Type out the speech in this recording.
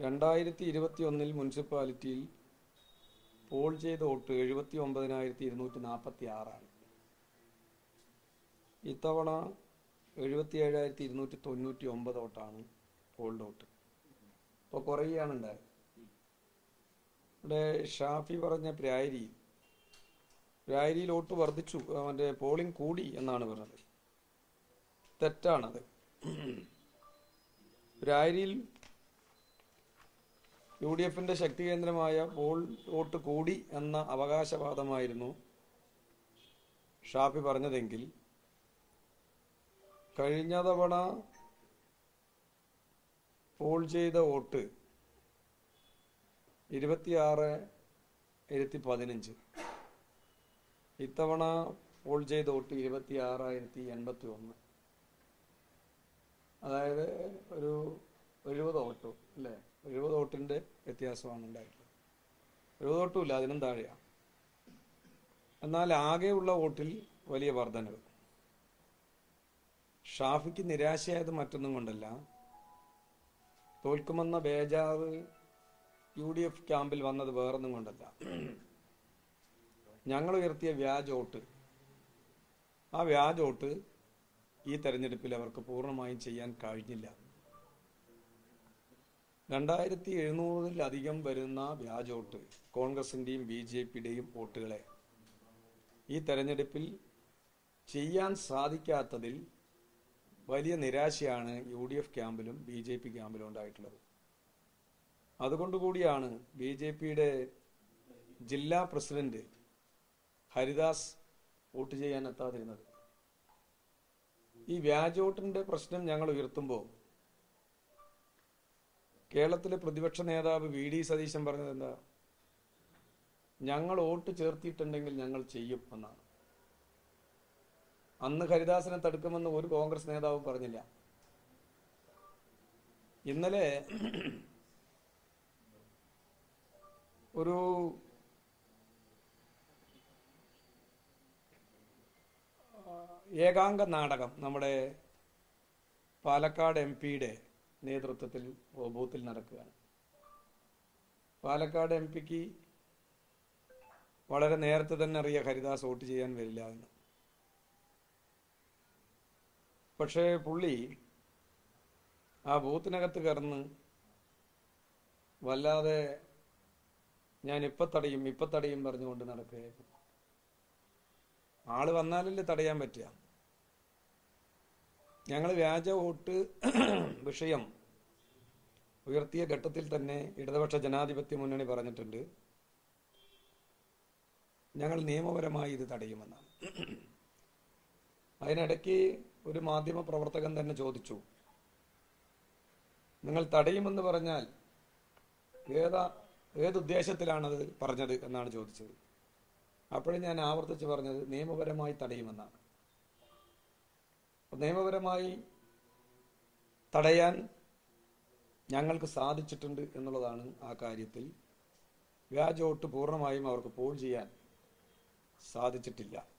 രണ്ടായിരത്തി ഇരുപത്തി ഒന്നിൽ മുനിസിപ്പാലിറ്റിയിൽ പോൾ ചെയ്ത വോട്ട് എഴുപത്തി ഒമ്പതിനായിരത്തി ഇരുന്നൂറ്റി നാൽപ്പത്തി ആറാണ് ഇത്തവണ എഴുപത്തി ഏഴായിരത്തി ഇരുന്നൂറ്റി തൊണ്ണൂറ്റി ഒമ്പത് വോട്ടാണ് പോൾഡ് വോട്ട്. ഇപ്പോൾ കുറയുകയാണ് ഉണ്ടായത് ഇവിടെ ഷാഫി പറഞ്ഞ പ്രായരി പ്രായരിയിൽ വോട്ട് വർദ്ധിച്ചു അവന്റെ പോളിംഗ് കൂടി എന്നാണ് പറഞ്ഞത്. തെറ്റാണത്. പ്രായരിയിൽ യു ഡി എഫിന്റെ ശക്തി കേന്ദ്രമായ പോൾ വോട്ട് കൂടി എന്ന അവകാശവാദമായിരുന്നു ഷാഫി പറഞ്ഞതെങ്കിൽ കഴിഞ്ഞ തവണ പോൾ ചെയ്ത വോട്ട് ഇരുപത്തിയാറ് ആയിരത്തി പതിനഞ്ച്. ഇത്തവണ പോൾ ചെയ്ത വോട്ട് ഇരുപത്തി ആറായിരത്തി എൺപത്തി ഒന്ന് അതായത് ഒരു എഴുപത് വോട്ടോ അല്ലേ? എഴുപത് വോട്ടിന്റെ വ്യത്യാസമാണ് ഉണ്ടായിട്ടുള്ളത്. എഴുപത് വോട്ടുമില്ല അതിനും താഴെയാണ് എന്നാൽ ആകെയുള്ള വോട്ടിൽ വലിയ വർധനവ്. ഷാഫിക്ക് നിരാശയായത് മറ്റൊന്നും കൊണ്ടല്ല. തോൽക്കുമെന്ന ബേജാറ് യു ഡി എഫ് ക്യാമ്പിൽ വന്നത് വേറൊന്നും കൊണ്ടല്ല. ഞങ്ങൾ ഉയർത്തിയ വ്യാജ വോട്ട്. ആ വ്യാജ വോട്ട് ഈ തെരഞ്ഞെടുപ്പിൽ അവർക്ക് പൂർണമായും ചെയ്യാൻ കഴിഞ്ഞില്ല. രണ്ടായിരത്തി എഴുന്നൂറിലധികം വരുന്ന വ്യാജ വോട്ട് കോൺഗ്രസിന്റെയും ബി ജെ പിയുടെയും വോട്ടുകളെ ഈ തെരഞ്ഞെടുപ്പിൽ ചെയ്യാൻ സാധിക്കാത്തതിൽ വലിയ നിരാശയാണ് യു ഡി എഫ് ക്യാമ്പിലും ബി ജെ പി ക്യാമ്പിലും ഉണ്ടായിട്ടുള്ളത്. അതുകൊണ്ടുകൂടിയാണ് ബി ജെ പിയുടെ ജില്ലാ പ്രസിഡന്റ് ഹരിദാസ് വോട്ട് ചെയ്യാൻ എത്താതിരുന്നത് ഈ വ്യാജ വോട്ടിന്റെ പ്രശ്നം ഞങ്ങൾ ഉയർത്തുമ്പോൾ കേരളത്തിലെ പ്രതിപക്ഷ നേതാവ് വി ഡി സതീശൻ പറഞ്ഞത് എന്താ? ഞങ്ങൾ വോട്ട് ചേർത്തിയിട്ടുണ്ടെങ്കിൽ ഞങ്ങൾ ചെയ്യും എന്നാണ്. അന്ന് ഹരിദാസനെ തടുക്കുമെന്ന് ഒരു കോൺഗ്രസ് നേതാവും പറഞ്ഞില്ല. ഇന്നലെ ഒരു ഏകാംഗ നാടകം നമ്മുടെ പാലക്കാട് എം പിയുടെ നേതൃത്വത്തിൽ ബൂത്തിൽ നടക്കുകയാണ്. പാലക്കാട് എം പിക്ക് വളരെ നേരത്തെ തന്നെ അറിയാം ഹരിദാസ് വോട്ട് ചെയ്യാൻ വരില്ല എന്ന്. പക്ഷേ പുള്ളി ആ ബൂത്തിനകത്ത് കയറുന്ന്. വല്ലാതെ ഞാൻ ഇപ്പൊ തടയും ഇപ്പൊ തടയും പറഞ്ഞുകൊണ്ട് നടക്കുകയായിരുന്നു. ആൾ വന്നാലല്ലേ തടയാൻ പറ്റുക. ഞങ്ങൾ വ്യാജ വോട്ട് വിഷയം ഉയർത്തിയ ഘട്ടത്തിൽ തന്നെ ഇടതുപക്ഷ ജനാധിപത്യ മുന്നണി പറഞ്ഞിട്ടുണ്ട് ഞങ്ങൾ നിയമപരമായി ഇത് തടയുമെന്നാണ്. അതിനിടയ്ക്ക് ഒരു മാധ്യമ പ്രവർത്തകൻ തന്നെ ചോദിച്ചു നിങ്ങൾ തടയുമെന്ന് പറഞ്ഞാൽ ഏതാ ഏതുദ്ദേശത്തിലാണത് പറഞ്ഞത്? എന്നാണ് ചോദിച്ചത്. അപ്പോഴും ഞാൻ ആവർത്തിച്ച് പറഞ്ഞത് നിയമപരമായി തടയുമെന്നാണ്. നിയമപരമായി തടയാൻ ഞങ്ങൾക്ക് സാധിച്ചിട്ടുണ്ട് എന്നുള്ളതാണ് ആ കാര്യത്തിൽ വ്യാജ വോട്ട് പൂർണമായും അവർക്ക് പോൾ ചെയ്യാൻ സാധിച്ചിട്ടില്ല.